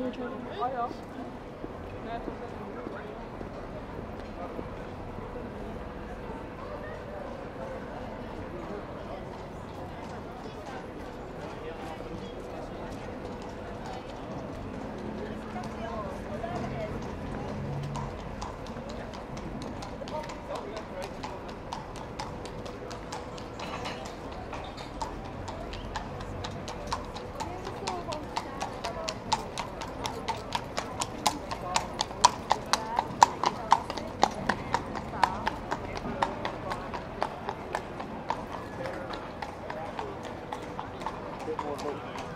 Can Thank you.